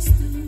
waste